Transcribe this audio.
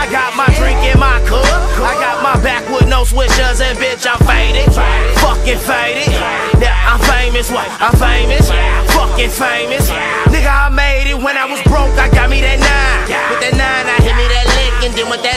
I got my drink in my cup. I got my back with no switchers, and bitch, I'm faded. Fucking faded. Now I'm famous, what? I'm famous. Fucking famous. Nigga, I made it when I was broke. I got me that nine. With that nine, I hit me that lick, and then with that